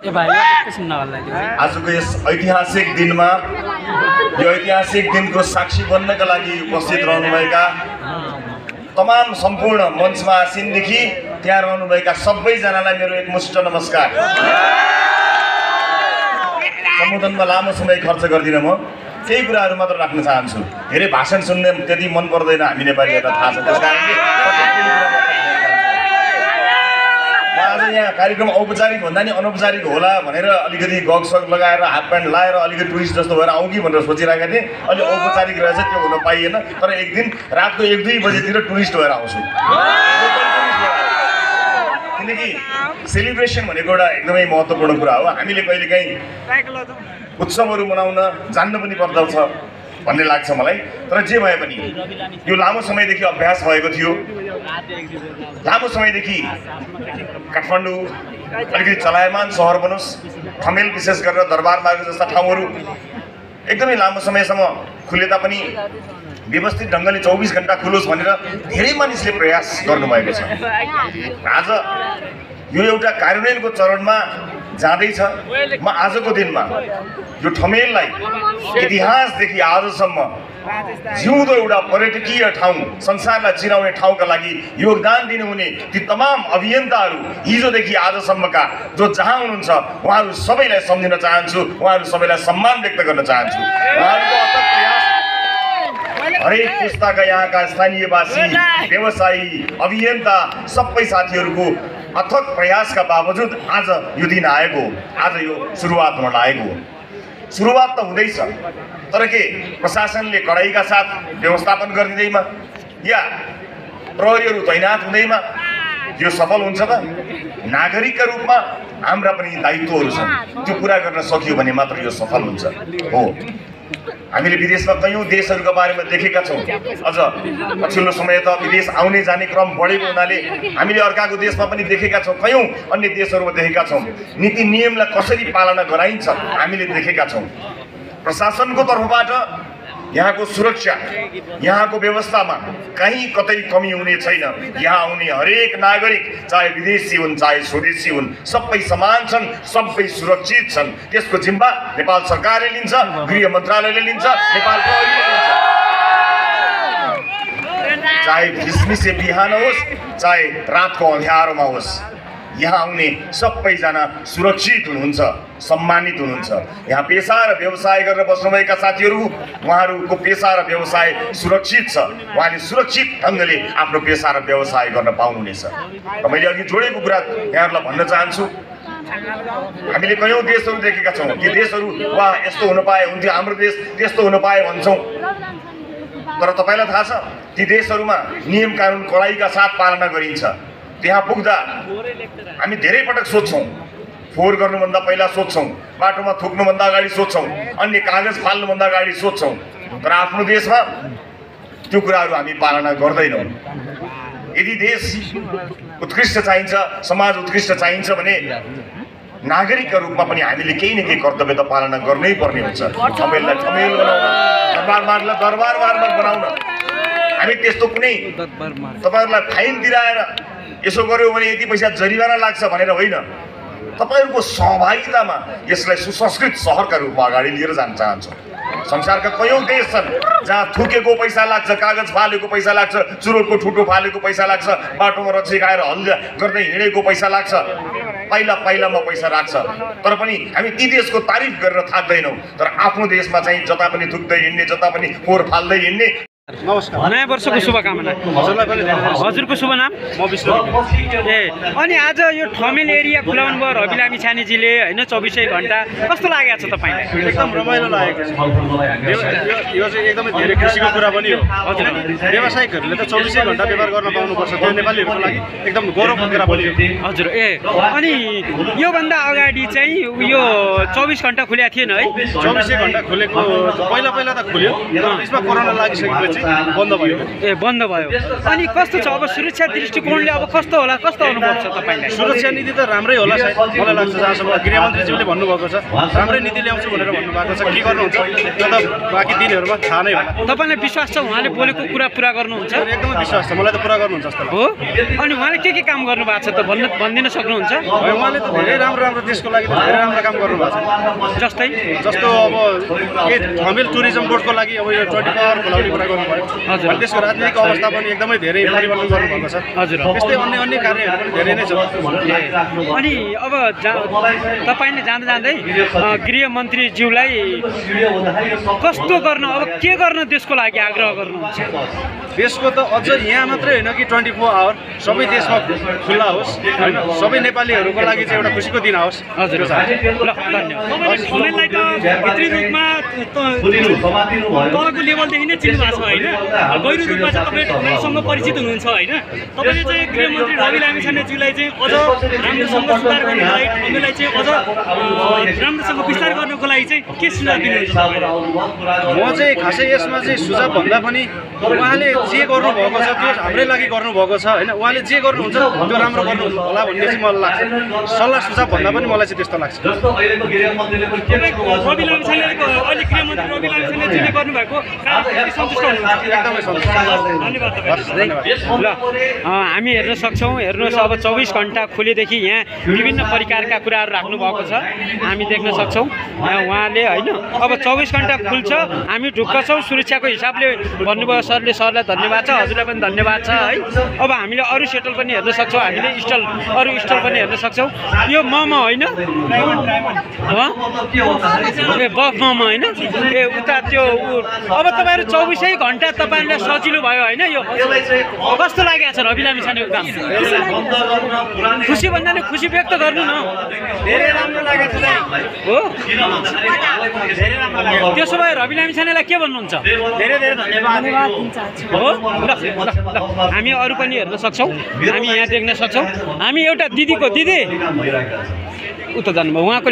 आजको यस ऐतिहासिक दिनमा यो ऐतिहासिक दिनको साक्षी बन्नका लागि उपस्थित रहनुभएका तमाम सम्पूर्ण मञ्चमा आसिनदेखि त्यहाँ रहनुभएका सबैजनालाई मेरो एकमुष्ट नमस्कार। सम्बोधनमा लामो समय खर्च गर्दिनँ म। केही कुराहरू मात्र राख्न चाहन्छु। धेरै भाषण सुन्ने त्यति मन पर्दैन हामी नेपालीहरूलाई थाहा छ। त्यस कारणले प्रत्येक केही कुरा मात्र म आज यहाँ कार्यक्रम औपचारिक भन्दा नि अनौपचारिक होला भनेर अलिकति गगसग लगाएर हाफ प्यान्ट लाएर अलिकति टुरिस्ट जस्तो भएर आउँ कि भनेर सोचिरहेको थिएँ। अलि औपचारिक रहेछ त्यो हुन पाइएन। तर एक दिन रातको एक दुई बजीतिर टुरिस्ट भएर आउँछु। किनकि सेलिब्रेसन भनेको एउटा एकदमै महत्त्वपूर्ण कुरा हो। हामीले कहिलेकाहीँ उत्सवहरू मनाउन जान्न पनि पर्दछ। भन्ने लाग्छ मलाई। तर जे भए पनि यो लामो समयदेखि अभ्यास भएको थियो। लामो समयदेखि काठमाडौँ अलिकति चलायमान सहर बनोस् ठमेल विशेष गरेर दरबार मार्ग जस्ता ठाउँहरू एकदमै लामो समयसम्म खुले तापनि व्यवस्थित ढङ्गले चौबिस घन्टा खुलोस् भनेर धेरै मानिसले प्रयास गर्नुभएको छ। आज यो एउटा कार्यान्वयनको चरणमा जाँदैछ। म आजको दिनमा यो ठमेललाई इतिहासदेखि आजसम्म जिउँदो एउटा पर्यटकीय ठाउँ संसारलाई चिनाउने ठाउँका लागि योगदान दिनुहुने ती तमाम अभियन्ताहरू हिजोदेखि आजसम्मका जो जहाँ हुनुहुन्छ उहाँहरू सबैलाई सम्झिन चाहन्छु उहाँहरू सबैलाई सम्मान व्यक्त गर्न चाहन्छु। उहाँहरूको हरेक पुस्ताका यहाँका स्थानीयवासी व्यवसायी अभियन्ता सबै साथीहरूको अथक प्रयासका बावजुद आज यो दिन आएको। आज यो सुरुवात हुन लागेको हो। सुरुवात त हुँदैछ तर के प्रशासनले कडाइका साथ व्यवस्थापन गरिदिँदैमा या प्रहरीहरू तैनात हुँदैमा यो सफल हुन्छ त? नागरिकका रूपमा हाम्रा पनि दायित्वहरू छन्। त्यो पुरा गर्न सकियो भने मात्र यो सफल हुन्छ। हो। हामीले विदेशमा कयौँ देशहरूका बारेमा देखेका छौँ। अझ पछिल्लो समय त विदेश आउने जाने क्रम बढेको हुनाले हामीले अर्काको देशमा पनि देखेका छौँ कयौँ अन्य देशहरूमा देखेका छौँ। नीति नियमलाई कसरी पालना गराइन्छ हामीले देखेका छौँ। प्रशासनको तर्फबाट यहाँको सुरक्षा यहाँको व्यवस्थामा कहीँ कतै कमी हुने छैन। यहाँ आउने हरेक नागरिक चाहे विदेशी हुन् चाहे स्वदेशी हुन् सबै समान छन् सबै सुरक्षित छन्। त्यसको जिम्मा नेपाल सरकारले लिन्छ गृह मन्त्रालयले लिन्छ नेपाल चाहे भिसमिसे बिहान होस् चाहे रातको अँध्यारोमा होस्। यहाँ आउने सबैजना सुरक्षित हुनुहुन्छ सम्मानित हुनुहुन्छ। यहाँ पेसा र व्यवसाय गरेर बस्नुभएका साथीहरू उहाँहरूको पेसा र व्यवसाय सुरक्षित छ। उहाँले सुरक्षित ढङ्गले आफ्नो पेसा र व्यवसाय गर्न पाउनुहुनेछ। र मैले अघि जोडेको कुरा यहाँहरूलाई भन्न चाहन्छु। हामीले कयौँ देशहरू देखेका छौँ। ती देशहरू वा यस्तो हुन पाए हुन्थ्यो हाम्रो देश त्यस्तो हुन पाए भन्छौँ। तर तपाईँलाई थाहा छ ती देशहरूमा नियम कानुन कडाइका साथ पालना गरिन्छ। त्यहाँ पुग्दा हामी धेरै पटक सोध्छौँ। फोहोर गर्नुभन्दा पहिला सोध्छौँ बाटोमा थुक्नुभन्दा अगाडि सोध्छौँ अन्य कागज फाल्नुभन्दा अगाडि सोध्छौँ। तर आफ्नो देशमा त्यो कुराहरू हामी पालना गर्दैनौँ। यदि देश उत्कृष्ट चाहिन्छ समाज उत्कृष्ट चाहिन्छ भने नागरिकका रूपमा पनि हामीले केही न केही कर्तव्य त पालना गर्नै पर्ने हुन्छ। बनाउन दरबार बनाउन। हामी त्यस्तो कुनै तपाईँहरूलाई फाइन तिराएर यसो गर्यो भने यति पैसा जरिवाना लाग्छ भनेर होइन। तपाईँहरूको सहभागितामा यसलाई सुसंस्कृत सहरका रूपमा अगाडि लिएर जान चाहन्छौँ। संसारका कयौँ देश छन् जहाँ थुकेको पैसा लाग्छ कागज फालेको पैसा लाग्छ चुरोटको ठुटो फालेको पैसा लाग्छ बाटोमा रक्सी खाएर हल्ला गर्दै हिँडेको पैसा लाग्छ। पाइला पाइलामा पैसा राख्छ। तर पनि हामी ती देशको तारिफ गरेर थाक्दैनौँ। तर आफ्नो देशमा चाहिँ जता पनि थुक्दै हिँड्ने जता पनि फोहोर फाल्दै हिँड्ने नमस्कार। नयाँ वर्षको शुभकामना। हजुरको शुभ नाम? म विष्णु ए अनि आज यो ठमेल एरिया खुलाउनु भयो रवि लामी छानेजीले होइन चौबिसै घन्टा कस्तो लागेको छ तपाईँलाई? एकदम रमाइलो लागेको छ। यो चाहिँ एकदमै धेरै खुसीको कुरा पनि हो। हजुर। व्यवसायिकहरूले त चौबिसै घन्टा व्यवहार गर्न पाउनुपर्छ। त्यो नेपालीहरूको लागि एकदम गौरवको कुरा पनि हो। हजुर ए अनि योभन्दा अगाडि चाहिँ यो चौबिस घन्टा खुल्या थिएन है? चौबिसै घन्टा खुलेको पहिला पहिला त खुल्यो त्यसमा कोरोना लागिसकेपछि बन्द भयो। ए बन्द भयो। अनि कस्तो छ? अब सुरक्षा दृष्टिकोणले अब कस्तो होला? कस्तो अनुभव छ तपाईँलाई? सुरक्षा नीति त राम्रै होला सायद। मलाई लाग्छ जहाँसम्म गृहमन्त्रीज्यूले भन्नुभएको छ राम्रै नीति ल्याउँछु भनेर भन्नुभएको छ। के गर्नुहुन्छ? त्यो त बाँकी दिनहरूमा थाहा नै होला। तपाईँलाई विश्वास छ? उहाँले बोलेको कुरा पुरा गर्नुहुन्छ। एकदमै विश्वास छ। मलाई त पुरा गर्नुहुन्छ जस्तो हो? अनि उहाँले के के काम गर्नु भएको छ त भन्न भनिदिन सक्नुहुन्छ? है, उहाँले त धेरै राम्रो राम्रो देशको लागि त धेरै राम्रो काम गर्नुभएको छ। जस्तै? जस्तो अब के ठमेल टुरिज्म बोर्डको लागि अब यो ट्वेन्टी फोर खोलाउने कुरा गर्नुभयो। हजुर। अनि त्यसको राजनीतिक अवस्था पनि एकदमै धेरै परिवर्तन गर्नुभएको छ। हजुर। त्यस्तै अन्य अन्य कार्यहरू पनि धेरै नै छ। अनि अब जा तपाईँले जाँदा जाँदै गृहमन्त्रीज्यूलाई कस्तो गर्न अब के गर्न देशको लागि आग्रह गर्नुहुन्छ? देशको त अझ यहाँ मात्रै होइन कि ट्वेन्टी फोर आवर सबै देशमा खुल्ला होस् होइन? सबै नेपालीहरूको लागि चाहिँ एउटा खुसीको दिन आओस्। हजुर। धन्यवाद। तलको लेभलदेखि नै चिन्नु भएको छ। होइन? गहिरो रूपमा चाहिँ तपाईँ ठमेलसँग परिचित हुनुहुन्छ होइन? तपाईँले चाहिँ गृहमन्त्री रवि लामिछानेज्यूलाई चाहिँ अझ राम्रोसँग सुधार गर्नलाई ठमेललाई चाहिँ अझ राम्रोसँग विस्तार गर्नको लागि चाहिँ के सुझाव दिनुहुन्छ? म चाहिँ खासै यसमा चाहिँ सुझाव भन्दा पनि उहाँले जे गर्नुभएको छ त्यो हाम्रै लागि गर्नुभएको छ होइन? उहाँले जे गर्नुहुन्छ त्यो राम्रो गर्नु होला भन्ने चाहिँ मलाई लाग्छ। सल्लाह सुझाव भन्दा पनि मलाई चाहिँ त्यस्तो लाग्छ। रवि लामिछानेको अहिले गृहमन्त्री रवि लामिछानेज्यूले गर्नुभएको सन्तुष्ट ल हामी हेर्न सक्छौँ हेर्नुहोस् अब चौबिस घन्टा खुलेदेखि यहाँ विभिन्न प्रकारका कुराहरू राख्नु भएको छ। हामी देख्न सक्छौँ। उहाँले होइन अब चौबिस घन्टा खुल्छ हामी ढुक्क छौँ। सुरक्षाको हिसाबले भन्नुभयो सरले सरलाई धन्यवाद छ हजुरलाई पनि धन्यवाद छ है। अब हामीले अरू सेटल पनि हेर्न सक्छौँ। हामीले स्टल अरू स्टल पनि हेर्न सक्छौँ। यो मोमो होइन? ए बफ मोमो होइन? ए उता त्यो अब तपाईँहरू चौबिसै घन्टा तपाईँहरूलाई सजिलो भयो होइन यो? कस्तो लागेको छ रवि लामी छानेको काम? खुसी भन्दा नि खुसी व्यक्त गर्नु न। धेरै राम्रो हो? त्यसो भए रवि लामी के भन्नुहुन्छ? धेरै धेरै हो हामी अरू पनि हेर्न सक्छौँ। हामी यहाँ देख्न सक्छौँ। हामी एउटा दिदीको दिदी। उता जानुभयो। उहाँको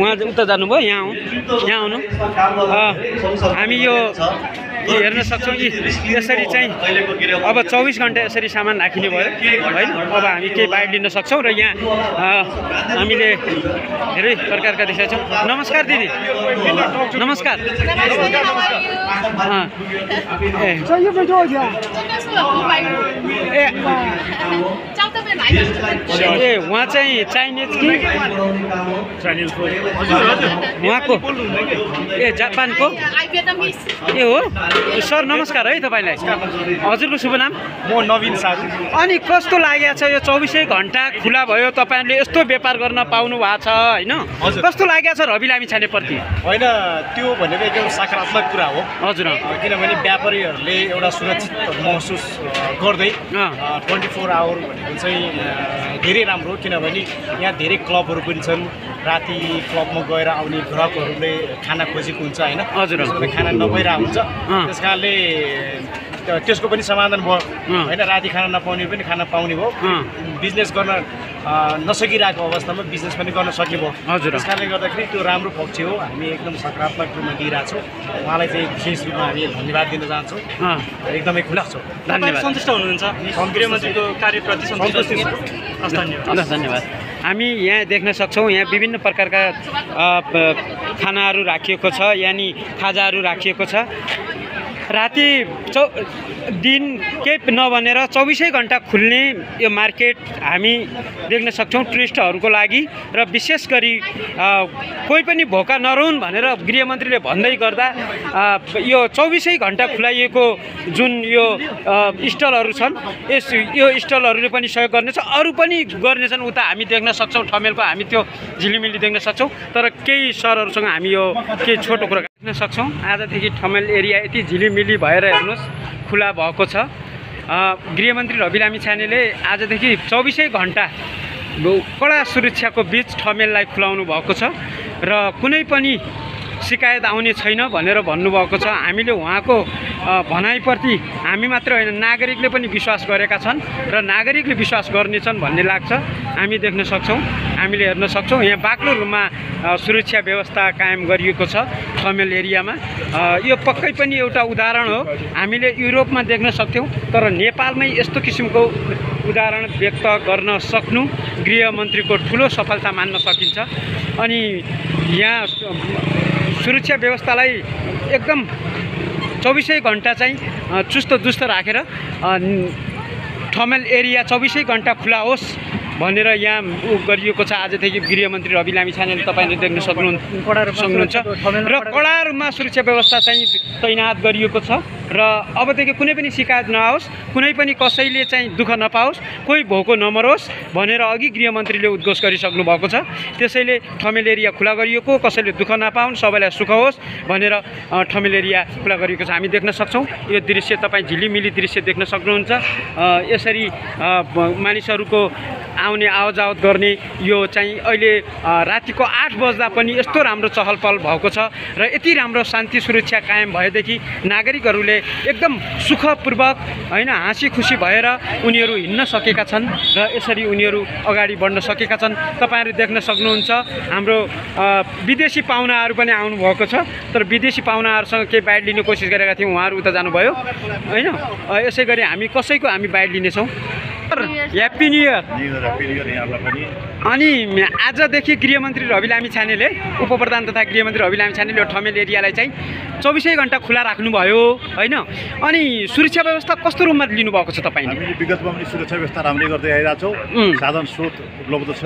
उहाँ उता जानुभयो। यहाँ यहाँ आउनु हामी यो हेर्न सक्छौँ यी यसरी चाहिँ अब चौबिस घन्टा यसरी सामान राखिने भयो होइन? अब हामी केही बाइट लिन सक्छौँ र यहाँ हामीले धेरै प्रकारका देखेका छौँ। नमस्कार दिदी। नमस्कार। ए। ए उहाँ चाहिँ चाइनिज कि? उहाँको? ए जापानको? ए हो? सर नमस्कार है तपाईँलाई। हजुरको शुभ नाम? म नवीन साहु। अनि कस्तो लागेको छ यो चौबिसै घन्टा खुला भयो? तपाईँहरूले यस्तो व्यापार गर्न पाउनु भएको छ होइन। कस्तो लागेको छ रवि लामी छानेप्रति? होइन त्यो भनेको एकदम सकारात्मक कुरा हो। हजुर। किनभने व्यापारीहरूले एउटा सुरक्षित महसुस गर्दै। ट्वेन्टी फोर आवर भनेको चाहिँ धेरै राम्रो किनभने यहाँ धेरै क्लबहरू पनि छन् राति क्लबमा गएर आउने ग्राहकहरूले खाना खोजेको हुन्छ होइन हजुर। खाना नपाइरहेको हुन्छ। त्यस कारणले त्यसको पनि समाधान भयो। होइन राति खाना नपाउने पनि खाना पाउने भयो। बिजनेस गर्न नसकिरहेको अवस्थामा बिजनेस पनि गर्न सके भयो। हजुर। त्यस कारणले गर्दाखेरि त्यो राम्रो पक्ष हो हामी एकदम सकारात्मक रूपमा लिइरहेको छौँ उहाँलाई चाहिँ विशेष रूपमा हामी धन्यवाद दिन चाहन्छौँ। एकदमै खुला छौँ। धन्यवाद। सन्तुष्ट हुनुहुन्छ? गृहमन्त्रीको कार्यप्रति सन्तुष्ट धन्यवाद। हामी यहाँ देख्न सक्छौँ यहाँ विभिन्न प्रकारका खानाहरू राखिएको छ। यानि खाजाहरू राखिएको छ। राति चौ दिन केही नभनेर चौबिसै घन्टा खुल्ने यो मार्केट हामी देख्न सक्छौँ टुरिस्टहरूको लागि र विशेष गरी कोही पनि भोका नरहुन् भनेर गृहमन्त्रीले भन्दै गर्दा यो चौबिसै घन्टा खुलाइएको जुन यो स्टलहरू छन् यस यो स्टलहरूले पनि सहयोग गर्नेछ। अरू पनि गर्नेछन् उता हामी देख्न सक्छौँ ठमेलको हामी त्यो झिलिमिली देख्न सक्छौँ। तर केही सरहरूसँग हामी यो केही छोटो कुरा देख्न सक्छौँ। आजदेखि ठमेल एरिया यति झिलिमिली भएर हेर्नुहोस् खुला भएको छ। गृहमन्त्री रवि लामी छानेले आजदेखि चौबिसै घन्टा कडा सुरक्षाको बिच ठमेललाई खुलाउनु भएको छ र कुनै पनि सिकायत आउने छैन भनेर भन्नुभएको छ। हामीले उहाँको भनाइप्रति हामी मात्र होइन नागरिकले पनि विश्वास गरेका छन् र नागरिकले विश्वास गर्नेछन् भन्ने लाग्छ। हामी देख्न सक्छौँ हामीले हेर्न सक्छौँ। यहाँ बाक्लो रूपमा सुरक्षा व्यवस्था कायम गरिएको छ थमेल एरियामा। यो पक्कै पनि एउटा उदाहरण हो। हामीले युरोपमा देख्न सक्थ्यौँ तर नेपालमै यस्तो किसिमको उदाहरण व्यक्त गर्न सक्नु गृहमन्त्रीको ठुलो सफलता मान्न सकिन्छ। अनि यहाँ सुरक्षा व्यवस्थालाई एकदम चौबिसै घन्टा चाहिँ चुस्त दुस्त राखेर ठमेल एरिया चौबिसै घन्टा खुला होस् भनेर यहाँ उ गरिएको छ आजदेखि गृहमन्त्री रवि लामी छानेले तपाईँले देख्न सक्नुहुन् सक्नुहुन्छ। र कडा रूपमा सुरक्षा व्यवस्था चाहिँ तैनात गरिएको छ। र अबदेखि कुनै पनि शिकायत नआओस् कुनै पनि कसैले चाहिँ दुःख नपाओस् कोही भोको नमरोस् भनेर अघि गृहमन्त्रीले उद्घोष गरिसक्नु भएको छ। त्यसैले ठमेल एरिया खुला गरिएको कसैले दुःख नपाउन् सबैलाई सुख होस् भनेर ठमेल एरिया खुला गरिएको छ। हामी देख्न सक्छौँ। यो दृश्य तपाईँ झिलिमिली दृश्य देख्न सक्नुहुन्छ। यसरी मानिसहरूको आउने आवजावत गर्ने यो चाहिँ अहिले रातिको आठ बज्दा पनि यस्तो राम्रो चहल पहल भएको छ र यति राम्रो शान्ति सुरक्षा कायम भएदेखि नागरिकहरूले एकदम सुखपूर्वक होइन हाँसी खुसी भएर उनीहरू हिँड्न सकेका छन् र यसरी उनीहरू अगाडि बढ्न सकेका छन्। तपाईँहरू देख्न सक्नुहुन्छ हाम्रो विदेशी पाहुनाहरू पनि आउनुभएको छ। तर विदेशी पाहुनाहरूसँग केही बाइट लिने कोसिस गरेका थियौँ उहाँहरू उता जानुभयो होइन? यसै गरी हामी कसैको हामी बाइट लिनेछौँ। ह्याप्पी न्यु इयर अनि आजदेखि गृहमन्त्री रवि लामी छानेले उप प्रधान तथा गृहमन्त्री रवि लामी छानेले यो ठमेल एरियालाई चाहिँ चौबिसै घन्टा खुला राख्नुभयो होइन? अनि सुरक्षा व्यवस्था कस्तो रूपमा लिनुभएको छ तपाईँले? विगतमा पनि सुरक्षा व्यवस्था राम्रै गर्दै आइरहेको छौँ. साधन स्रोत उपलब्ध छ.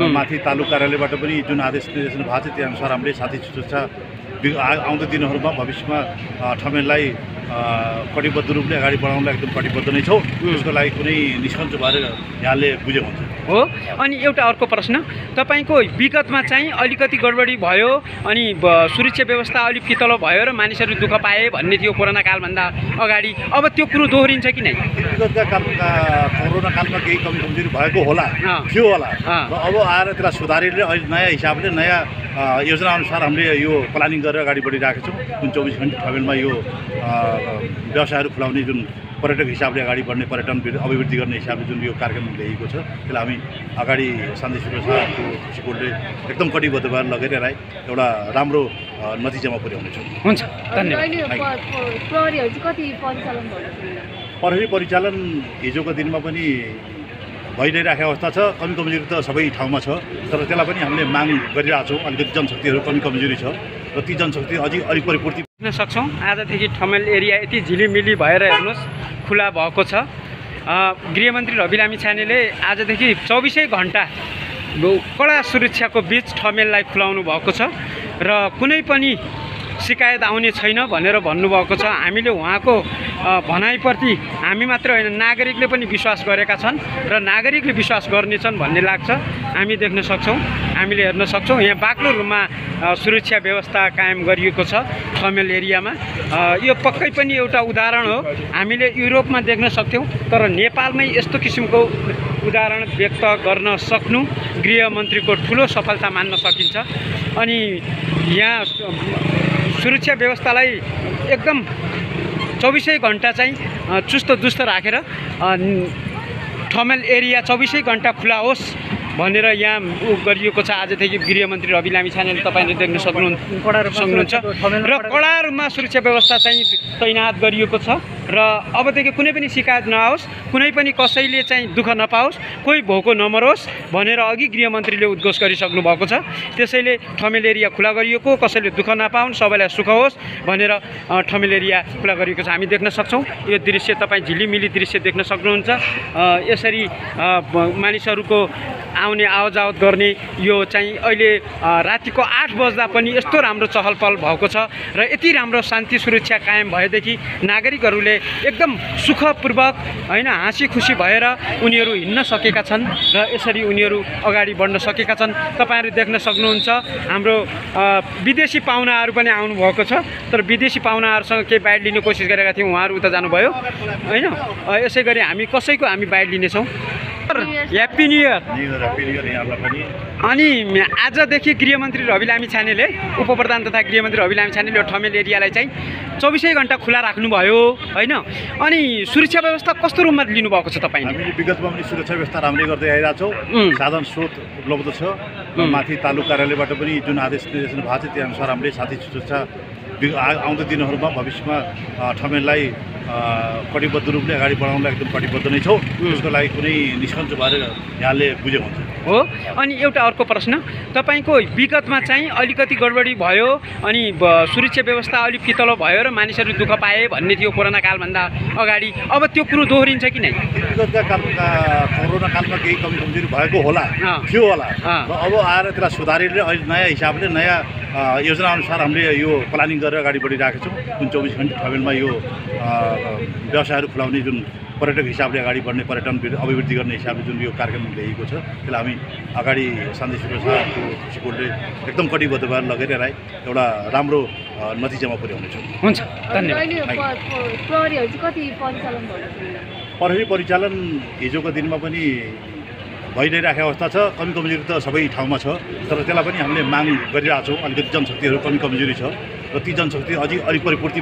माथि तालुक कार्यालयबाट पनि जुन आदेश निर्देशन भएको छ त्यो अनुसार हामीले साथी सुरक्षा आउँदो दिनहरूमा भविष्यमा ठमेललाई कटिबद्ध रूपले अगाडि बढाउनलाई एकदम कटिबद्ध नै छौँ। त्यसको लागि कुनै निष्कन्च भएर यहाँले बुझेको हुन्छ। हो? अनि एउटा अर्को प्रश्न तपाईँको विगतमा चाहिँ अलिकति गडबडी भयो अनि सुरक्षा व्यवस्था अलिक पितलो भयो र मानिसहरू दुःख पाए भन्ने थियो कोरोना कालभन्दा अगाडि। अब त्यो कुरो दोहोरिन्छ कि नै? विगतका कोरोना कालमा केही कमी कमजोरी भएको होला. थियो होला। अब आएर त्यसलाई सुधारेर अहिले नयाँ हिसाबले नयाँ अ, योजनाअनुसार हामीले यो प्लानिङ गरेर अगाडि बढिरहेका छौँ। जुन चौबिस घन्टा ठमेलमा यो व्यवसायहरू खुलाउने जुन पर्यटक हिसाबले अगाडि बढ्ने पर्यटन अभिवृद्धि गर्ने हिसाबले जुन यो कार्यक्रम ल्याइएको छ त्यसलाई हामी अगाडि शान्ति सुरक्षाको दृष्टिकोणले एकदम कटिबद्ध भएर लगेर यसलाई एउटा राम्रो नतिजामा पुर्याउनेछौँ। हुन्छ धन्यवाद। अहिले प- प- प्रहरीहरू चाहिँ कति परिचालन भएको प्रहरी परिचालन हिजोको दिनमा पनि भइ नै राखेको अवस्था छ। कमी कमजोरी त सबै ठाउँमा छ तर त्यसलाई पनि हामीले माग गरिरहेको छौँ अलिकति जनशक्तिहरू कमी कमजोरी छ र ती जनशक्ति अझै अलिक परिपूर्ति देख्न सक्छौँ। आजदेखि ठमेल एरिया यति झिलिमिली भएर हेर्नुहोस् खुला भएको छ। गृहमन्त्री रवि लामी छानेले आजदेखि चौबिसै घन्टा कडा सुरक्षाको बिच ठमेललाई खुलाउनु भएको छ र कुनै पनि शिकायत आउने छैन भनेर भन्नुभएको छ। हामीले उहाँको भनाइप्रति हामी मात्र होइन नागरिकले पनि विश्वास गरेका छन् र नागरिकले विश्वास गर्नेछन् भन्ने लाग्छ। हामी देख्न सक्छौँ हामीले हेर्न सक्छौँ। यहाँ बाक्लो रूपमा सुरक्षा व्यवस्था कायम गरिएको छ ठमेल एरियामा। यो पक्कै पनि एउटा उदाहरण हो। हामीले युरोपमा देख्न सक्थ्यौँ तर नेपालमै यस्तो किसिमको उदाहरण व्यक्त गर्न सक्नु गृहमन्त्रीको ठुलो सफलता मान्न सकिन्छ। अनि यहाँ सुरक्षा व्यवस्थालाई एकदम चौबिसै घन्टा चाहिँ चुस्त दुस्त राखेर ठमेल एरिया चौबिसै घन्टा खुला होस् भनेर यहाँ उ गरिएको छ। आजदेखि गृहमन्त्री रवि लामी छानेले तपाईँले देख्न सक्नुहुन् सक्नुहुन्छ। र कडा रूपमा सुरक्षा व्यवस्था चाहिँ तैनात गरिएको छ। र अबदेखि कुनै पनि शिकायत नआओस् कुनै पनि कसैले चाहिँ दुःख नपाओस् कोही भोको नमरोस् भनेर अघि गृहमन्त्रीले उद्घोष गरिसक्नु भएको छ। त्यसैले ठमेल एरिया खुला गरिएको कसैले दुःख नपाउन् सबैलाई सुख होस् भनेर ठमेल एरिया खुला गरिएको छ। हामी देख्न सक्छौँ। यो दृश्य तपाईँ झिलिमिली दृश्य देख्न सक्नुहुन्छ। यसरी मानिसहरूको आउने आवजावत गर्ने यो चाहिँ अहिले रातिको आठ बज्दा पनि यस्तो राम्रो चहल पहल भएको छ र यति राम्रो शान्ति सुरक्षा कायम भएदेखि नागरिकहरूले एकदम सुखपूर्वक होइन हाँसी खुसी भएर उनीहरू हिँड्न सकेका छन् र यसरी उनीहरू अगाडि बढ्न सकेका छन्। तपाईँहरू देख्न सक्नुहुन्छ हाम्रो विदेशी पाहुनाहरू पनि आउनुभएको छ। तर विदेशी पाहुनाहरूसँग केही बाइट लिने कोसिस गरेका थियौँ उहाँहरू उता जानुभयो होइन? यसै गरी हामी कसैको हामी बाइट लिनेछौँ। ह्याप्पी न्यु इयर न्यु पनि। अनि आजदेखि गृहमन्त्री रवि लामी छानेले उपप्रधान तथा गृहमन्त्री रवि लामी छानेले ठमेल एरियालाई चाहिँ चौबिसै घन्टा खुला राख्नुभयो होइन? अनि सुरक्षा व्यवस्था कस्तो रूपमा लिनुभएको छ तपाईँले? हामीले विगतमा पनि सुरक्षा व्यवस्था राम्रै गर्दै आइरहेको छौँ. साधन स्रोत उपलब्ध छ. माथि तालुक कार्यालयबाट पनि जुन आदेश निर्देशन भएको छ त्यो अनुसार हामीले साथी सुरक्षा आउँदो दिनहरूमा भविष्यमा ठमेललाई कटिबद्ध रूपले अगाडि बढाउनलाई एकदम कटिबद्ध नै छौँ। त्यसको लागि कुनै निष्कन्च भएर यहाँले बुझे हुन्छ। हो? अनि एउटा अर्को प्रश्न तपाईँको विगतमा चाहिँ अलिकति गडबडी भयो अनि सुरक्षा व्यवस्था अलिक पितलो भयो र मानिसहरू दुःख पाए भन्ने थियो कोरोना कालभन्दा अगाडि। अब त्यो कुरो दोहोरिन्छ कि नै? विगतका कोरोना कालमा केही कमी कमजोरी भएको होला। थियो होला। अब आएर त्यसलाई सुधारेर अहिले नयाँ हिसाबले नयाँ अ, योजनाअनुसार हामीले यो प्लानिङ गरेर अगाडि बढिरहेका छौँ। जुन चौबिस घन्टा ठमेलमा यो व्यवसायहरू खुलाउने जुन पर्यटक हिसाबले अगाडि बढ्ने पर्यटन वृद्धि- अभिवृद्धि गर्ने हिसाबले जुन यो कार्यक्रम ल्याइएको छ त्यसलाई हामी अगाडि शान्ति सुरक्षाको दृष्टिकोणले एकदम कटिबद्ध भएर लगेर यसलाई एउटा राम्रो नतिजामा पुर्याउनेछौँ। हुन्छ धन्यवाद। प्रहरी परिचालन हिजोको दिनमा पनि भइ नै राखेको अवस्था छ। कमी कमजोरी त सबै ठाउँमा छ। तर त्यसलाई पनि हामीले माग गरिरहेछौँ अलिकति जनशक्तिहरू कमी कमजोरी छ। र ती जनशक्ति अझै अलिक परिपूर्ति